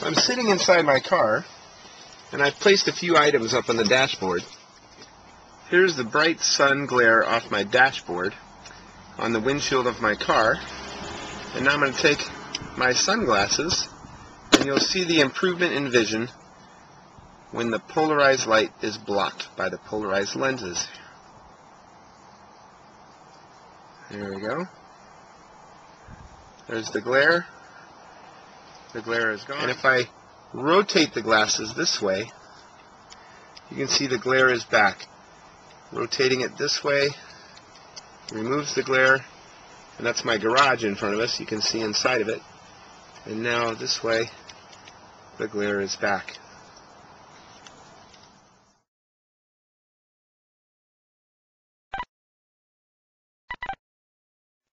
I'm sitting inside my car, and I've placed a few items up on the dashboard. Here's the bright sun glare off my dashboard on the windshield of my car. And now I'm going to take my sunglasses, and you'll see the improvement in vision when the polarized light is blocked by the polarized lenses. There we go. There's the glare. The glare is gone. And if I rotate the glasses this way, you can see the glare is back. Rotating it this way removes the glare, and that's my garage in front of us. You can see inside of it. And now this way, the glare is back.